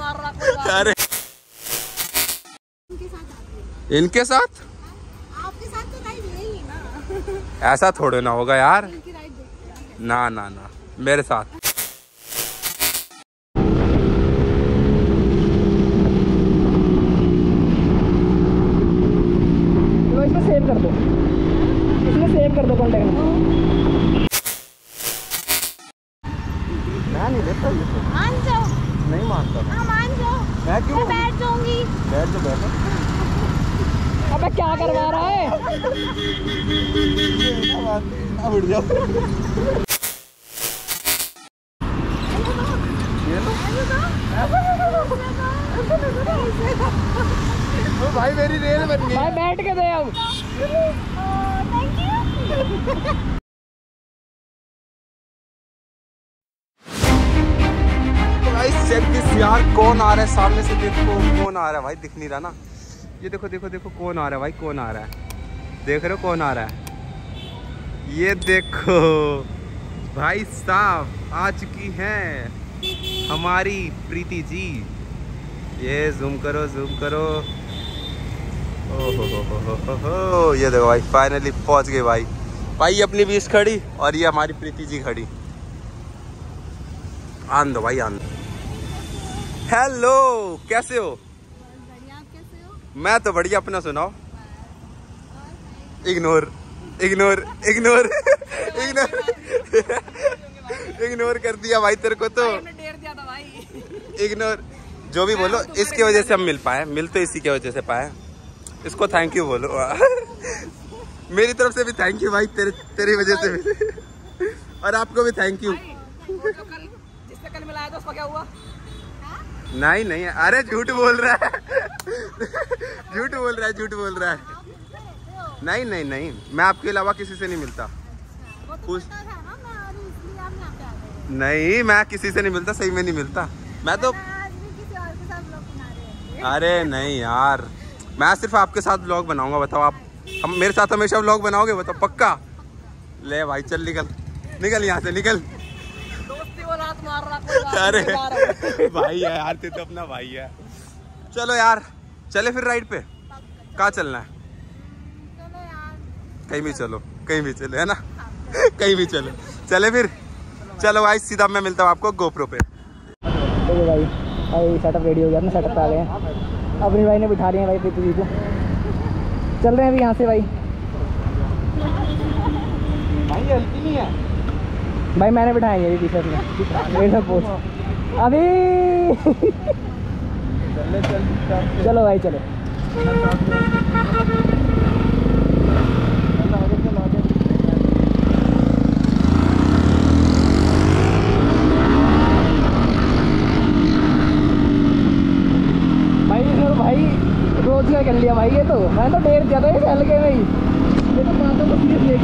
अरे। इनके साथ आपके साथ तो राइड लेंगे ना। ऐसा थोड़े ना होगा यार। ना ना ना। मेरे साथ तो इसमें सेव कर दो इसमें सेव कर दो कॉन्टेक्ट नंबर मैं नहीं देता मान जाओ नहीं मानता हाँ मान जाओ मैं मैं बैठ जाऊँगी बैठ जो बैठो अबे क्या करवा रहा है। उठ जाओ भाई मेरी रेल बन गई। भाई बैठ के दे अब। थैंक यू चेक दिस यार कौन आ रहा है? सामने से देखो कौन आ रहा है? भाई दिख नहीं रहा ना। ये देखो देखो देखो, कौन आ रहा है भाई, कौन आ रहा है? देख रहे हो, कौन आ रहा है? ये देखो, भाई साहब, आ चुकी हैं हमारी प्रीति जी। ये जूम करो जूम करो। ओ हो हो हो हो हो हो ये देखो भाई फाइनली पहुँच गए भाई। भाई अपनी बीस खड़ी और ये हमारी प्रीति जी खड़ी। आन दो भाई, आन दो। हेलो कैसे हो? मैं तो बढ़िया अपना सुनाओ। Ignore ignore ignore ignore ignore कर दिया भाई तेरे को तो। इग्नोर जो भी बोलो इसकी वजह से हम मिल पाए मिल तो इसी की वजह से पाए। इसको थैंक यू बोलो। मेरी तरफ़ से भी थैंक यू भाई तेरे तेरी वजह से भी। और आपको भी थैंक यू कल जिससे कल मिलाया था उसका क्या हुआ? नहीं नहीं अरे झूठ बोल रहा है। झूठ बोल रहा है झूठ बोल रहा है। नहीं नहीं नहीं मैं आपके अलावा किसी से नहीं मिलता। वो तो नहीं मैं किसी से नहीं मिलता सही में नहीं मिलता। मैं तो अरे नहीं यार मैं सिर्फ़ आपके साथ ब्लॉग बनाऊँगा बताओ आप। हम मेरे साथ हमेशा ब्लॉग बनाओगे बताओ पक्का? ले भाई चल निकल। निकल यहाँ से निकल। मार रहा कोई अरे रहा। भाई है यार तू तो अपना भाई है। चलो यार चले फिर राइड पे। कहाँ चलना है? कहीं भी चलो कहीं भी चलो है ना? कहीं भी चलो। चले फिर। चलो भाई सीधा मैं मिलता हूँ आपको गोप्रो पे। भाई भाई सेटअप रेडी हो गया अपने सेटअप पे आ गए हैं। अपनी भाई ने बिठा लिए हैं भाई प्रीति जी को। चल रहे हैं अभी यहाँ से भाई। भाई हल्की नहीं है। भाई, मैंने बिठाई है टी शर्ट में। अभी। चलो भाई चलो। भाई तो भाई, रोज का कर लिया भाई, ये तो। मैं तो डेर ज़्यादा ही फैल के नहीं ये तो बातों को सीरियस ले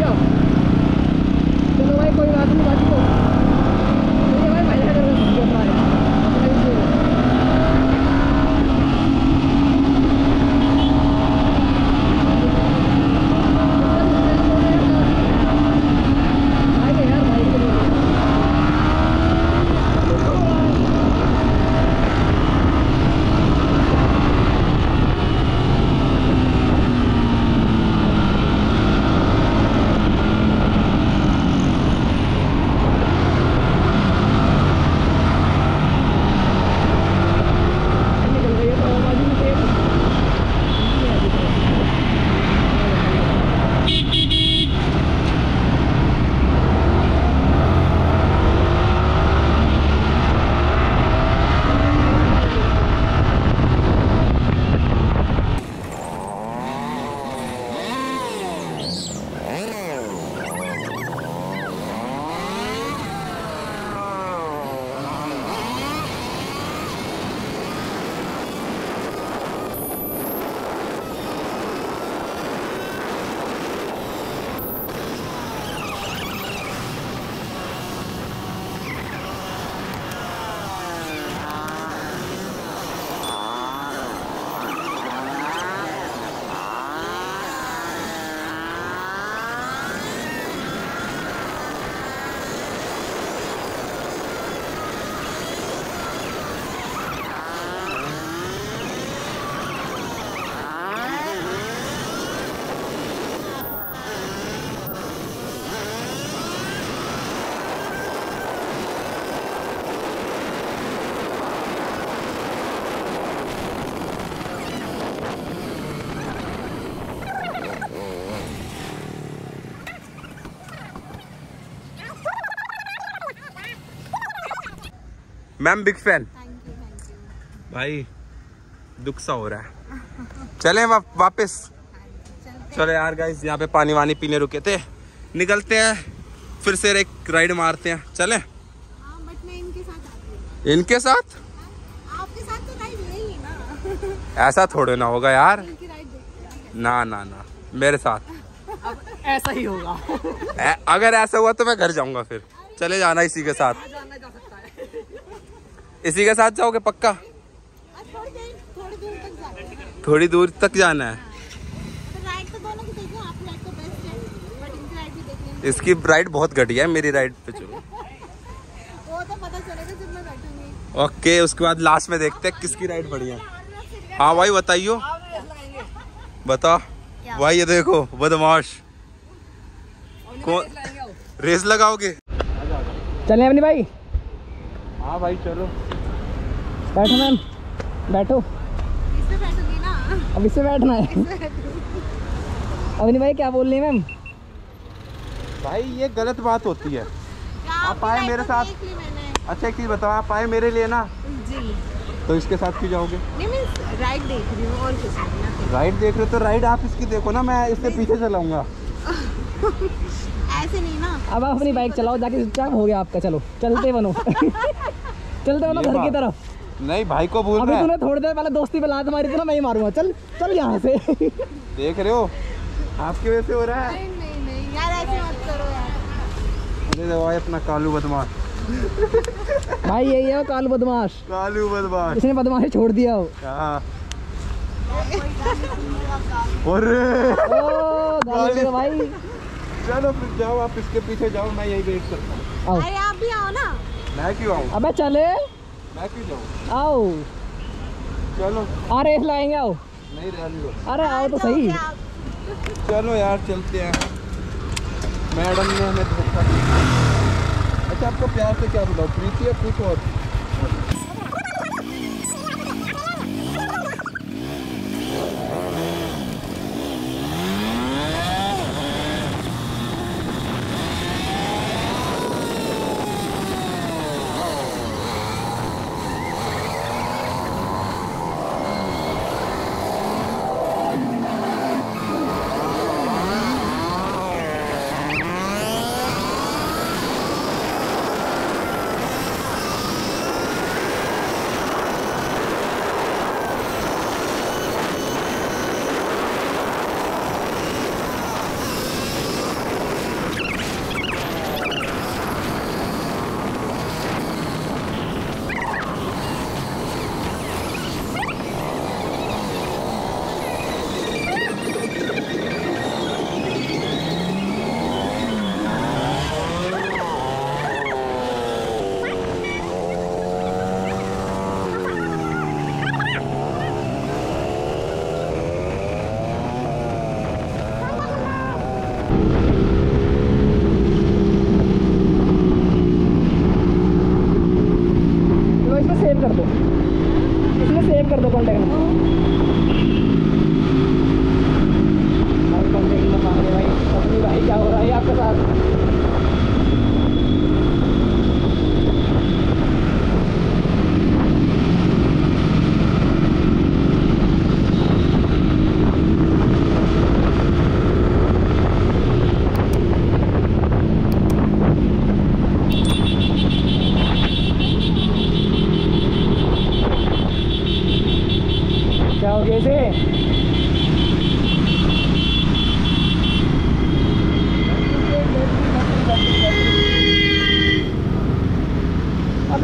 ma'am big fan thank you thank you भाई दुख सा हो रहा है। चले वा, वापस। चलो यार गाइस यहाँ पे पानी वानी पीने रुके थे। निकलते हैं फिर से एक राइड मारते हैं। चले। हाँ बट मैं इनके साथ इनके साथ? आपके साथ तो राइड लेंगे ना। ऐसा थोड़े ना होगा यार। इनकी राइड देखते हैं। ना ना ना। मेरे साथ। ऐसा ही होगा। अगर ऐसा हुआ तो मैं घर जाऊँगा फिर। चले जाना इसी के साथ। है। इसी के साथ जाओगे पक्का? थोड़ी देर थोड़ी दूर तक जाते थोड़ी दूर तक जाना है। तो राइड तो दोनों की देखिए आपकी राइड तो बेस्ट है बट इनकी राइड भी देख लेंगे इसकी राइड बहुत घटिया है मेरी राइड पे चलो। वो तो पता चलेगा जब मैं बैठूँगी ओके उसके बाद लास्ट में देखते हैं किसकी राइड बढ़िया हाँ। भाई बताइयो। बता भाई ये देखो बदमाश। कौन? रेस लगाओगे? चले अपनी भाई? हाँ भाई चलो। बैठो मैम बैठो। इस पे ना। अब इससे बैठना है। अपनी भाई क्या बोल रही है मैम? भाई ये गलत बात होती है। आप आए मेरे साथ। देख ली मैंने। अच्छा एक चीज़ बताओ आप आए मेरे लिए ना? जी। तो इसके साथ क्यों जाओगे? नहीं मैं राइड देख रही हूँ और कुछ नहीं राइड देख रहे हो तो राइड आप इसकी देखो ना मैं इससे पीछे चलाऊँगा। ऐसे नहीं ना। अब आप अपनी बाइक चलाओ जाके चुपचाप हो गया आपका चलो। चलते बनो। चलते बनो घर की तरफ़। नहीं भाई को भूल अभी रहा है तूने थोड़ी देर पहले दोस्ती पे लात मारी थी ना मैं ही मारूँगा। चल चल यहाँ से। देख रहे हो? आपकी वजह से हो रहा है। नहीं नहीं नहीं यार ऐसे मत करो यार। अरे भाई अपना कालू बदमाश। भाई यही है वो काल बदमाश। कालू बदमाश। इसने बदमाशी छोड़ दिया हो। हाँ। अरे भाई। चलो फिर जाओ आप इसके पीछे जाओ मैं यही वेट करता हूँ। अरे आप भी आओ ना। मैं क्यों आऊँ? अबे चले। मैं क्यों जाऊँ? आओ। चलो। अरे लाएँगे आओ। नहीं रहने अरे आओ तो सही। चलो यार चलते हैं। मैडम ने हमें अच्छा आपको प्यार से क्या बुलाओ प्रीति या कुछ और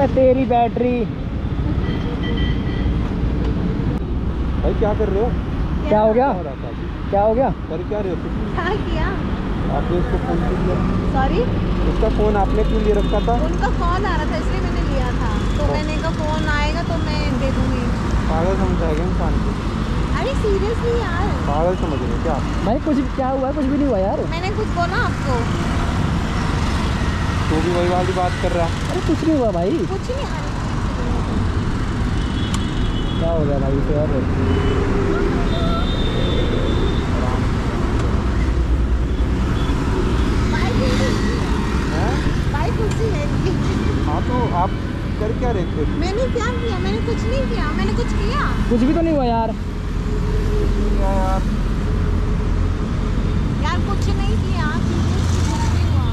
अबे तेरी बैटरी। भाई क्या कर रहे हो? क्या हो गया? था क्या हो गया? कर क्या रहे हो? क्या किया? आपने फ़ोन क्यों लिया? सॉरी उसका फ़ोन आपने क्यों लिए रखा था? उनका कॉल आ रहा था इसलिए मैंने लिया था। तो मैंने कहा फ़ोन आएगा तो मैं दे दूँगी। पागल समझ जाएगा इंसान को। अरे सीरियसली यार। पागल समझ रहे हो क्या? भाई कुछ क्या हुआ कुछ भी नहीं हुआ यार। मैंने कुछ बोला आपको। तू भी वही वाली बात कर रहा। है कुछ नहीं हुआ भाई। कुछ नहीं आ क्या हो गया भाई इसे हैं? है। तो आप कर क्या रहे थे? मैंने क्या किया? मैंने कुछ नहीं किया। मैंने कुछ किया। कुछ भी तो नहीं हुआ यार। यार यार कुछ नहीं किया seriously कुछ नहीं हुआ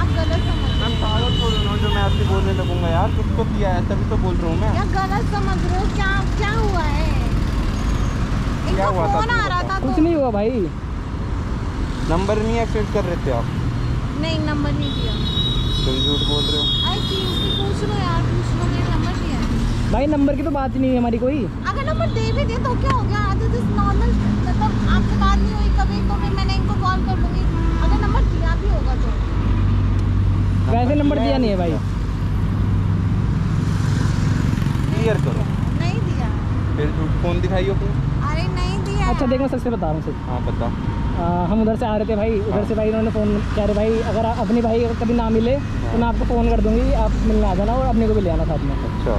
आप गलत समझ मैं रहे हो पागल थोड़ी ना जो मैं आपसे बोलने लगूँगा यार। कुछ तो किया है? तभी तो बोल रहा हूँ मैं। गलत समझ रहे हो? क्या क्या हुआ है? क्या हुआ था? आ रहा था कुछ तो नहीं हुआ भाई। नंबर नहीं एक्सेप्ट कर रहे थे आप? नहीं नंबर नहीं दिया। तुम झूठ बोल रहे हो। पूछ लो यार पूछ लो मेरा नंबर दिया है। भाई नंबर की तो बात ही नहीं है हमारी कोई। अगर नंबर दे भी दे तो क्या हो गया? दिस इज़ नॉर्मल मतलब आपसे बात नहीं हुई कभी तो फिर मैंने इनको कॉल कर लूँगी। अगर नंबर दिया भी होगा तो। वैसे नंबर दिया नहीं है भाई। क्लियर करो। नहीं दिया। फिर झूठ फ़ोन दिखाइए अपना। अरे नहीं दिया। अच्छा देख मैं सच से बता रहा हूँ सच हाँ बता। आ, हम उधर से आ रहे थे भाई। उधर से भाई उन्होंने फ़ोन कह रहे भाई अगर आप अपनी भाई अगर कभी ना मिले तो मैं आपको फ़ोन कर दूँगी। आप मिलने आ जाना और अपने को भी ले आना साथ में। अच्छा।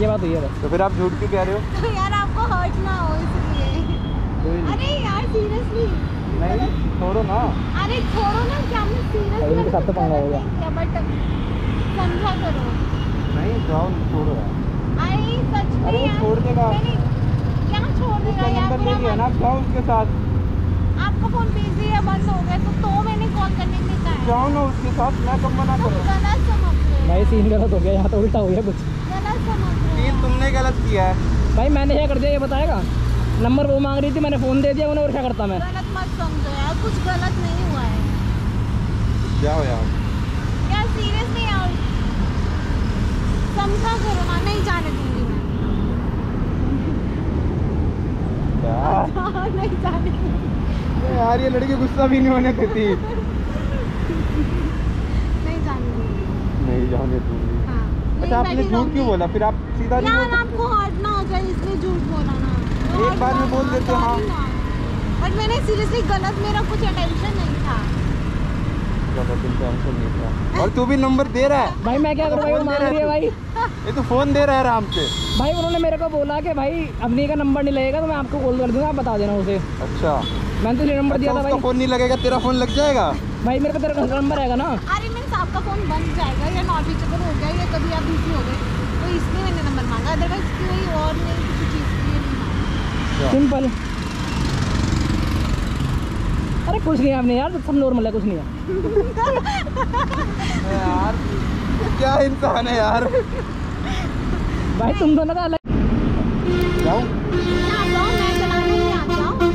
ये बात हुई है तो फिर आप झूठ क्यों कह रहे हो? तो यार आपको हर्ट ना हो इसलिए। अरे यार सीरियसली नहीं छोड़ो ना। अरे छोड़ो ना क्या मैं भाई, इनके साथ तो पंगा हो गया। बट समझा करो। नहीं जाओ छोड़ो यार। अरे सच में अरे यार छोड़ देगा। क्या छोड़ देगा यार? नंबर ले लिया ना जाओ उसके साथ। आपका फ़ोन बिज़ी है बंद हो गया तो तो मैंने कॉल करने के लिए कहा है। जाओ ना उसके साथ मैं कब मना करूँ गलत समझ रहे हो। भाई सीन गलत हो गया यहाँ तो उल्टा हो गया कुछ। गलत समझ रहे सीन हो। तुमने गलत किया है। भाई मैंने क्या कर दिया ये बताएगा? नंबर वो मांग रही थी मैंने फ़ोन दे दिया उन्हें और क्या करता मैं गलत मत समझो यार कुछ गलत नहीं हुआ है। जाओ यार? यार सीरियसली यार? समझा करो ना नहीं जाने दूँगी मैं। हाँ, नहीं जाने दूँगी। यार ये लड़की गुस्सा भी नहीं होने देती। नहीं जाने दूँगी। नहीं जाने दूँगी। हाँ अच्छा आपने झूठ क्यों बोला? फिर आप सीधा नहीं यार आपको हर्ट ना हो जाए इसलिए झूठ बोला ना। एक बार में बोल देते, हाँ। बट मैंने सीरियसली गलत मेरा कुछ अटेंशन नहीं था। नहीं और तू भी नंबर दे रहा है। भाई मैं क्या करूँ भाई मांग रही है भाई। ये तो फ़ोन दे रहा है आराम से। भाई उन्होंने मेरे को बोला कि भाई अपनी का नंबर नहीं लगेगा तो मैं आपको कॉल कर दूँगा आप बता देना उसे। अच्छा। मैंने तो ये नंबर अच्छा दिया था भाई। फ़ोन नहीं लगेगा तेरा फ़ोन लग जाएगा? भाई मेरे पे तेरा नंबर रहेगा ना। अरे मीन्स आपका फ़ोन बन जाएगा या नॉट रीचेबल हो गया या कभी आप बिज़ी हो गए तो इसलिए मैंने नंबर मांगा। अदरवाइज़ कोई और नहीं किसी चीज़ के लिए अच्छा। सिंपल अरे कुछ नहीं है आपने यार सब नॉर्मल है कुछ नहीं है। यार क्या इंसान है यार? भाई तुम दोनों का अलग जाओ। मैं चला लूँगी आप जाओ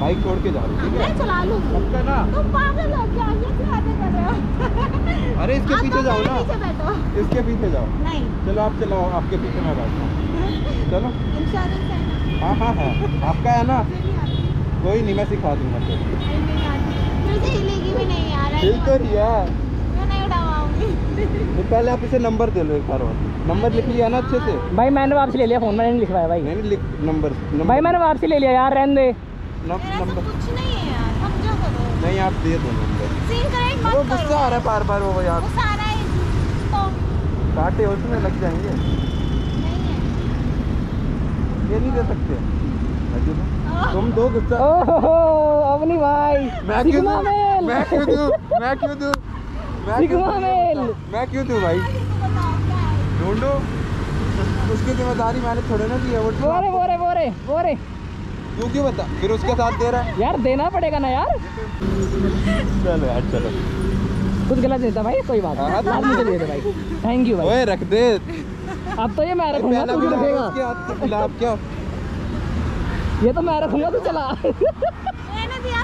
बाइक छोड़ के जा रही हाँ, मैं चला लूँगी पक्का ना? तुम पागल हो क्या? ये क्या कर रहे हो। अरे इसके पीछे जाओ ना। पीछे बैठो। इसके पीछे जाओ। नहीं। चलो आप चलाओ आपके पीछे मैं बैठता हूँ। चलो। इंश्योरेंस है ना? हाँ हाँ हाँ। आपका है ना? कोई नहीं मैं सिखा दूँगा तो मुझे हिलेगी भी नहीं यार ऐसे। तो रही है मैं नहीं उड़ाऊँगी तो पहले आप इसे नंबर दे लो एक बार और। नंबर लिख लिया ना अच्छे से। भाई मैंने वापसी ले लिया फ़ोन मैंने नहीं लिखवाया भाई। नहीं लिख नंबर भाई मैंने वापसी ले लिया यार रहने दे। नंबर सब नंबर। कुछ नहीं है यार समझो करो नहीं आप दे दो नंबर। सीन करेक्ट वो मत गुस्सा आ रहा है बार बार वो यार वो सारा है तो। कांटे उसमें लग जाएँगे। नहीं है। ये नहीं दे सकते। दूँ? तुम दो गुस्सा। ओहो अवनी भाई। मैं क्यों दूँ? मैं क्यों दूँ? मैं क्यों दूँ? मैं क्यों दूँ? मेल। मैं क्यों दूँ भाई? है ढूंढो। उसकी ज़िम्मेदारी मैंने थोड़े ना दी है वो वो रे वो रे वो रे वो रे। तू क्यों बता? फिर उसके साथ दे रहा है। यार देना पड़ेगा ना यार। चलो यार चलो। कुछ गलत नहीं था भाई कोई बात हाँ, नहीं तो- आज मुझे दे दे भाई। थैंक यू भाई। ओए रख दे। अब तो ये मैं रखूँगा तू रखेगा। हाथ से गुलाब क्या ये तो मैं रखूँगा तू चला। मैंने दिया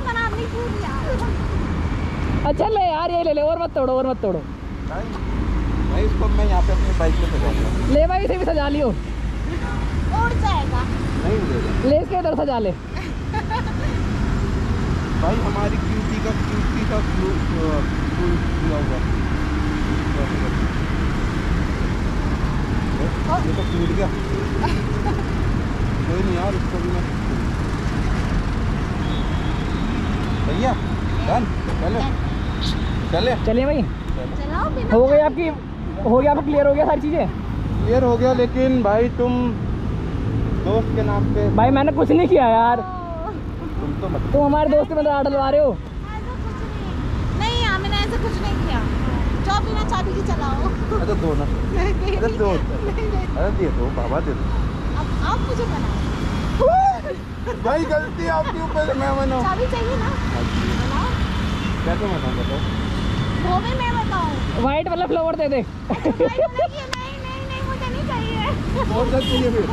अच्छा ले यार ये ले ले और मत तोड़ो और मत तोड़ो। भाई इसको मैं यहाँ पे अपनी बाइक पे सजाऊँगा ले भाई इसे भी सजा लियो। उड़ जाएगा। नहीं उड़ेगा ले इसके इधर सजा ले। भाई हमारी क्यूटी का क्यूटी का फूल फूल खुला हुआ। ये तो टूट गया। कोई नहीं यार इसको भी मैं भैया डन चले। चले। चलिए भाई। हो गई आपकी हो गया आपको क्लियर हो गया सारी चीज़ें? क्लियर हो गया लेकिन भाई तुम दोस्त के नाम पे भाई मैंने कुछ नहीं किया यार। तुम तो मत तुम हमारे दोस्त के मतलब आड़ डलवा रहे हो। कुछ नहीं। नहीं यार मैंने ऐसा कुछ नहीं किया। जो बिना चाबी के चलाओ। अरे दो ना। अरे दो। अरे दे दो बाबा दे दो। अब आप मुझे बनाओ। भाई गलती आपके ऊपर मैं चाबी चाहिए ना? कैसे बताऊँ बताओ। वो भी मैं बताऊँ। वाइट वाला फ्लावर दे दे। नहीं नहीं नहीं नहीं मुझे नहीं चाहिए। और सब चाहिए फिर।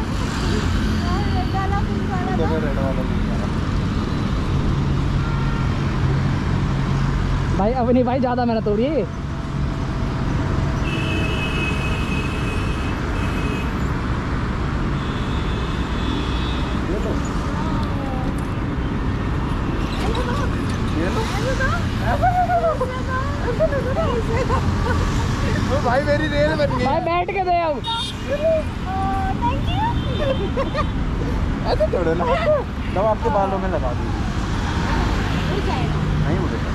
रेड वाला पिंक वाला दो। रेड वाला लूँगा। भाई अपनी भाई ज़्यादा मेहनत हो रही है ये लो ऐसे दो, ये लो ऐसे दो, ऐसे दो, ऐसे दो। ओ भाई मेरी रेल बन गई भाई बैठ के दे अब ऐसे छोड़ो ना। दवा आपके बालों में लगा दूँ। नहीं उड़ेगा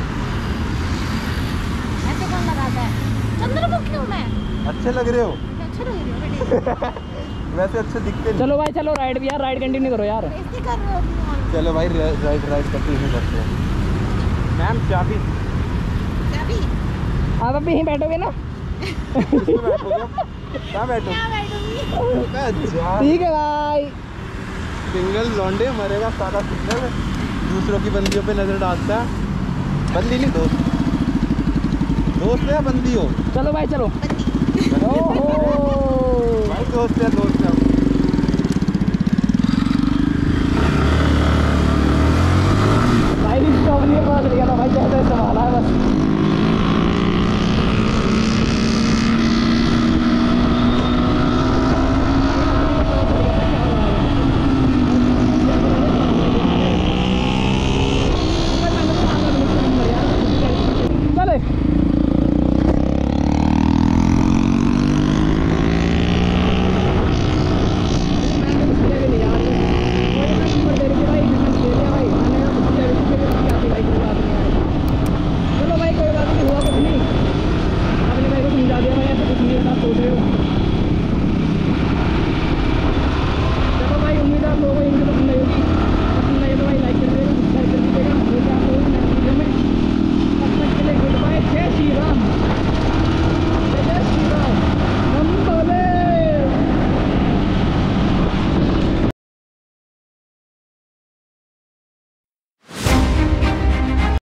ऐसे कौन लगाता है? चंद्रमुखी हूँ मैं? अच्छे लग रहे हो। अच्छे लग रही हूँ बेटे। वैसे अच्छे दिखते नहीं। चलो भाई चलो राइड भी यार राइड कंटिन्यू करो यार। कर रहे हो चलो भाई राइड राइड करते ही करते हैं। मैम चाबी। चाबी? आप अभी यहीं बैठोगे ना? ठीक है भाई। सिंगल लौंडे मरेगा सारा सिंगल। दूसरों की बंदियों पे नज़र डालता है। बंदी नहीं दोस्त। दोस्त है बंदी हो? चलो भाई चलो। भाई दोस्त है दोस्त है।